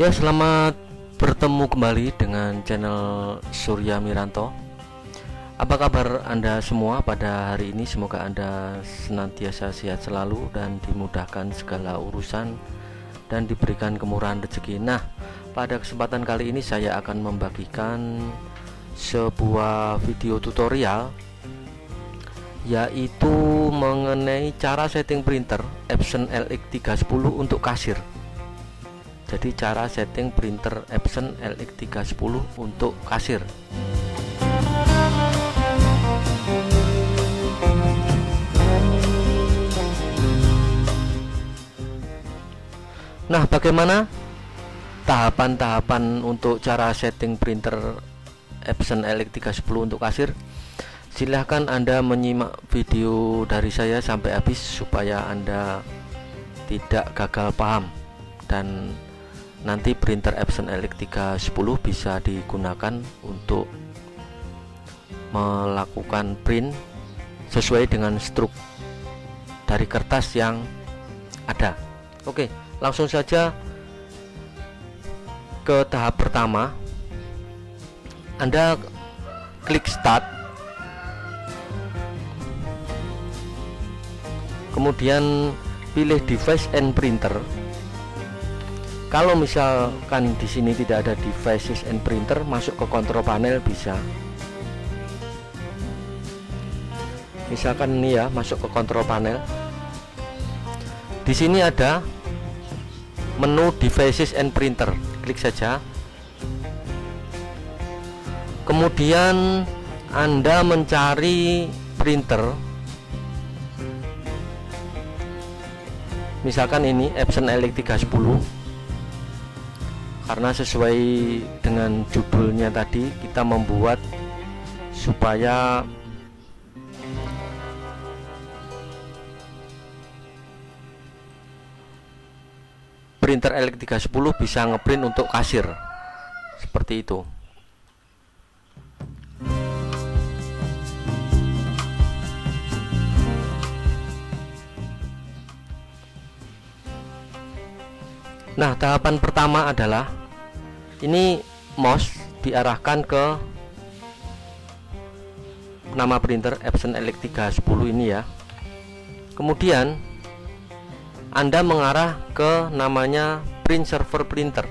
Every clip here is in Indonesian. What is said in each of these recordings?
Ya, selamat bertemu kembali dengan channel Surya Miranto. Apa kabar Anda semua pada hari ini? Semoga Anda senantiasa sehat selalu dan dimudahkan segala urusan dan diberikan kemurahan rezeki. Nah, pada kesempatan kali ini saya akan membagikan sebuah video tutorial yaitu mengenai cara setting printer Epson LX310 untuk kasir jadi cara setting printer Epson LX310 untuk kasir. Nah bagaimana tahapan-tahapan untuk cara setting printer Epson LX310 untuk kasir? Silahkan anda menyimak video dari saya sampai habis supaya anda tidak gagal paham dan nanti printer Epson LX310 bisa digunakan untuk melakukan print sesuai dengan struk dari kertas yang ada. Oke langsung saja ke tahap pertama. Anda klik start. Kemudian pilih device and printer kalau misalkan di sini tidak ada devices and printer masuk ke control panel bisa. Misalkan ini ya masuk ke control panel. Di sini ada menu devices and printer. Klik saja. Kemudian anda mencari printer. Misalkan ini Epson LX310 karena sesuai dengan judulnya tadi kita membuat supaya printer LX310 bisa ngeprint untuk kasir. Seperti itu. Nah tahapan pertama adalah ini mouse diarahkan ke nama printer Epson LX310 ini ya. Kemudian Anda mengarah ke namanya print server printer.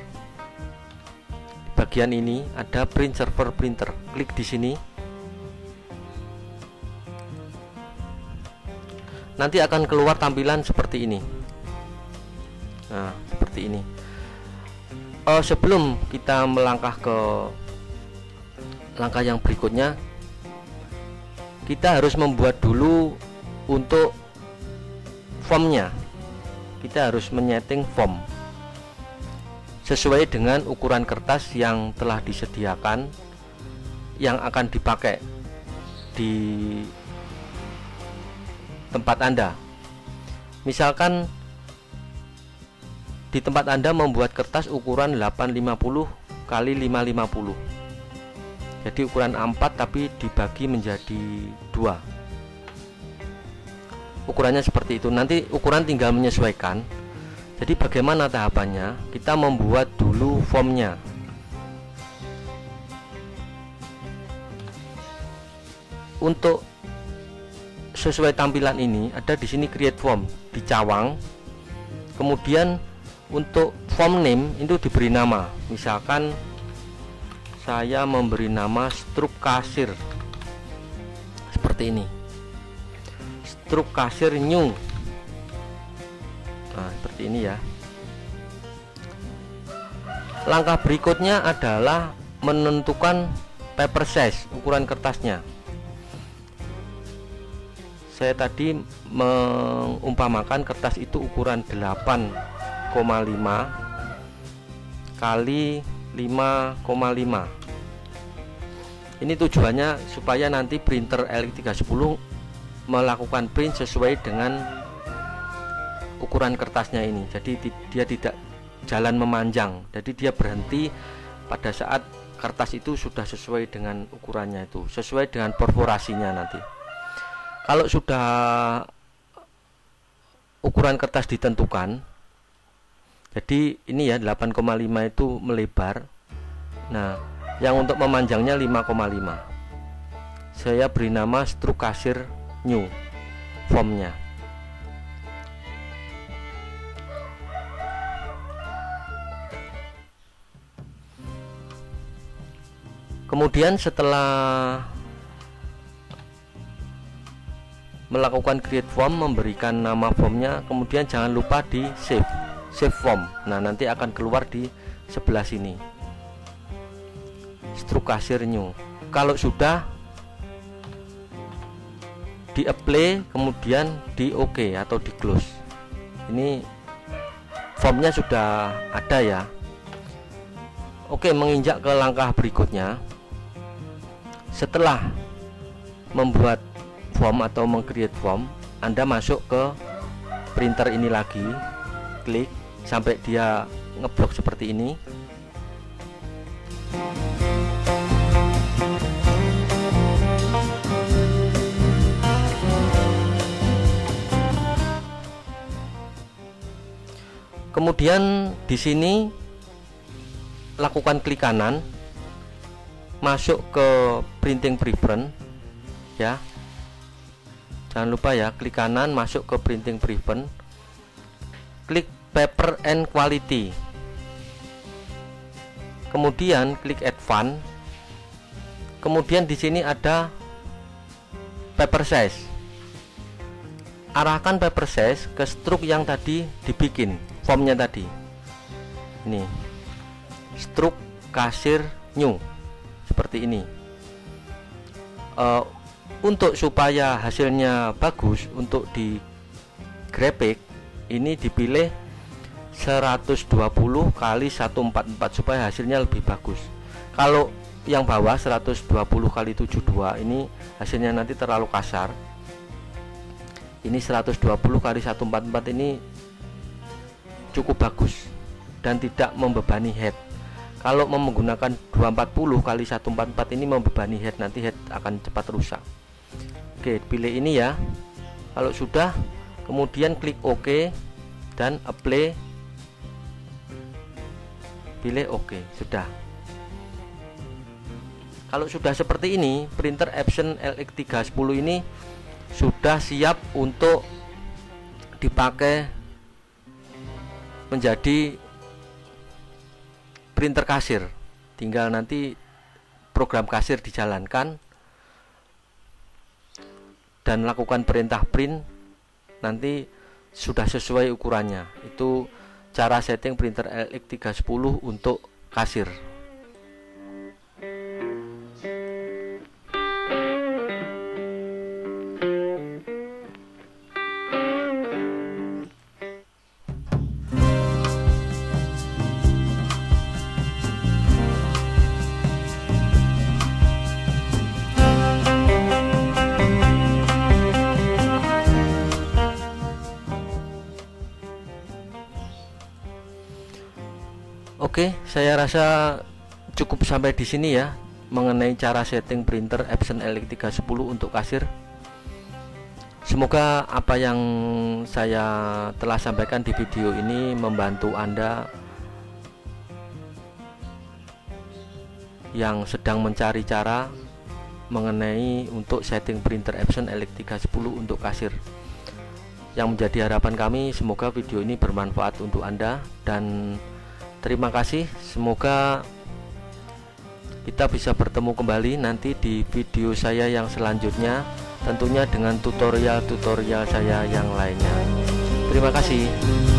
Di bagian ini ada print server printer. Klik di sini. Nanti akan keluar tampilan seperti ini. Nah seperti ini uh, sebelum kita melangkah ke langkah yang berikutnya kita harus membuat dulu untuk formnya. Kita harus menyeting form sesuai dengan ukuran kertas yang telah disediakan yang akan dipakai di tempat Anda. Misalkan di tempat Anda membuat kertas ukuran 850 kali 550 jadi ukuran A4 tapi dibagi menjadi dua. Ukurannya seperti itu. Nanti ukuran tinggal menyesuaikan. Jadi bagaimana tahapannya? Kita membuat dulu formnya. Untuk sesuai tampilan ini ada di sini create form di cawang. Kemudian untuk form name itu diberi nama. Misalkan saya memberi nama struk kasir. Seperti ini. Struk kasir new nah seperti ini ya. Langkah berikutnya adalah menentukan paper size ukuran kertasnya. Saya tadi mengumpamakan kertas itu ukuran 8 kali 5,5 ini tujuannya supaya nanti printer LX310 melakukan print sesuai dengan ukuran kertasnya ini. Jadi dia tidak jalan memanjang. Jadi dia berhenti pada saat kertas itu sudah sesuai dengan ukurannya itu sesuai dengan perforasinya nanti. Kalau sudah ukuran kertas ditentukan jadi ini ya 8,5 itu melebar. Nah yang untuk memanjangnya 5,5 saya beri nama struk kasir new formnya. Kemudian setelah melakukan create form memberikan nama formnya kemudian jangan lupa di save save form. Nah nanti akan keluar di sebelah sini. Struk kasir new kalau sudah di apply kemudian di OK atau di close. Ini formnya sudah ada ya. Oke menginjak ke langkah berikutnya. Setelah membuat form atau mengcreate form Anda masuk ke printer ini lagi. Klik sampai dia ngeblok seperti ini. Kemudian di sini lakukan klik kanan masuk ke printing preference ya. Jangan lupa ya klik kanan masuk ke printing preference. Klik paper and quality. Kemudian klik advance kemudian di sini ada paper size. Arahkan paper size ke struk yang tadi dibikin formnya tadi. Ini. Struk kasir new. Seperti ini. Uh, untuk supaya hasilnya bagus untuk di grafik ini dipilih 120 kali 144 supaya hasilnya lebih bagus. Kalau yang bawah 120 kali 72 ini hasilnya nanti terlalu kasar. Ini 120 kali 144 ini cukup bagus dan tidak membebani head. Kalau menggunakan 240 kali 144 ini membebani head nanti head akan cepat rusak. Oke pilih ini ya. Kalau sudah kemudian klik OK dan apply pilih OK sudah. Kalau sudah seperti ini printer Epson LX310 ini sudah siap untuk dipakai menjadi printer kasir. Tinggal nanti program kasir dijalankan dan lakukan perintah print nanti sudah sesuai ukurannya. Itu cara setting printer LX310 untuk kasir Oke, saya rasa cukup sampai di sini ya mengenai cara setting printer Epson LX310 untuk kasir. Semoga apa yang saya telah sampaikan di video ini membantu Anda yang sedang mencari cara mengenai untuk setting printer Epson LX310 untuk kasir. Yang menjadi harapan kami semoga video ini bermanfaat untuk Anda dan Terima kasih, semoga kita bisa bertemu kembali nanti di video saya yang selanjutnya, tentunya dengan tutorial-tutorial saya yang lainnya. Terima kasih.